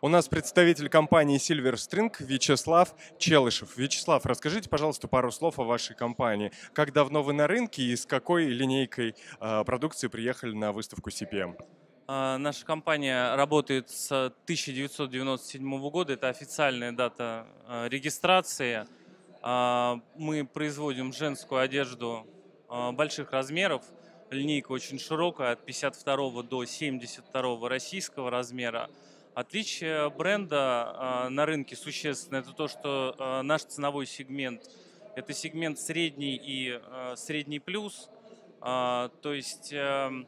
У нас представитель компании Silver String Вячеслав Челышев. Вячеслав, расскажите, пожалуйста, пару слов о вашей компании. Как давно вы на рынке и с какой линейкой э, продукции приехали на выставку CPM? А, Наша компания работает с 1997 года, это официальная дата а, регистрации. А, Мы производим женскую одежду а, больших размеров, линейка очень широкая, от 52 до 72 российского размера. Отличие бренда а, на рынке существенно это то, что а, наш ценовой сегмент это сегмент средний и а, средний плюс, то есть эм,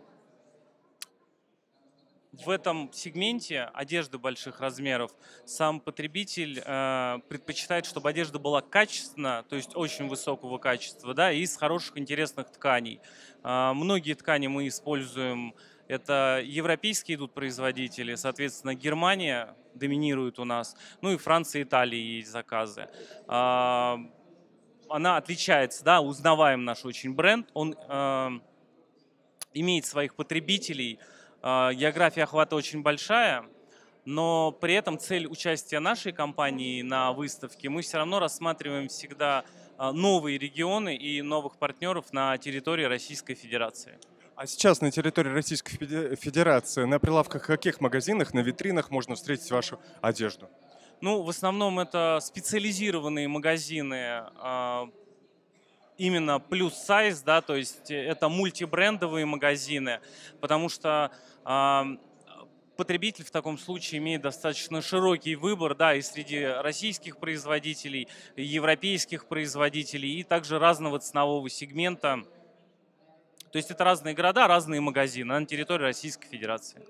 в этом сегменте одежды больших размеров сам потребитель э, предпочитает, чтобы одежда была качественна, то есть очень высокого качества, да, и из хороших интересных тканей. Многие ткани мы используем, это европейские идут производители, соответственно, Германия доминирует у нас, ну и Франция, Италия есть заказы. Э, она отличается, да, узнаваем наш очень бренд, он э, имеет своих потребителей, а, География охвата очень большая, но при этом цель участия нашей компании на выставке мы все равно рассматриваем всегда а, новые регионы и новых партнеров на территории Российской Федерации. А сейчас на территории Российской Феде- Федерации на прилавках каких магазинах, на витринах можно встретить вашу одежду? Ну, в основном это специализированные магазины, а, именно плюс сайз, да, то есть это мультибрендовые магазины, потому что а, потребитель в таком случае имеет достаточно широкий выбор, да, и среди российских производителей, и европейских производителей, и также разного ценового сегмента. То есть это разные города, разные магазины на территории Российской Федерации.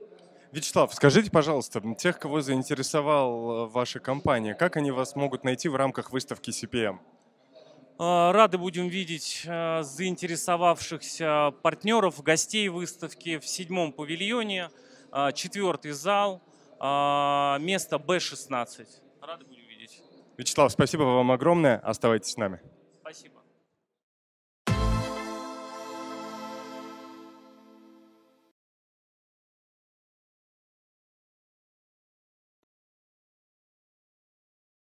Вячеслав, скажите, пожалуйста, тех, кого заинтересовал э, ваша компания, как они вас могут найти в рамках выставки CPM? А, Рады будем видеть а, заинтересовавшихся партнеров, гостей выставки в седьмом павильоне, а, четвертый зал, а, место Б16. Рады будем видеть. Вячеслав, спасибо вам огромное. Оставайтесь с нами.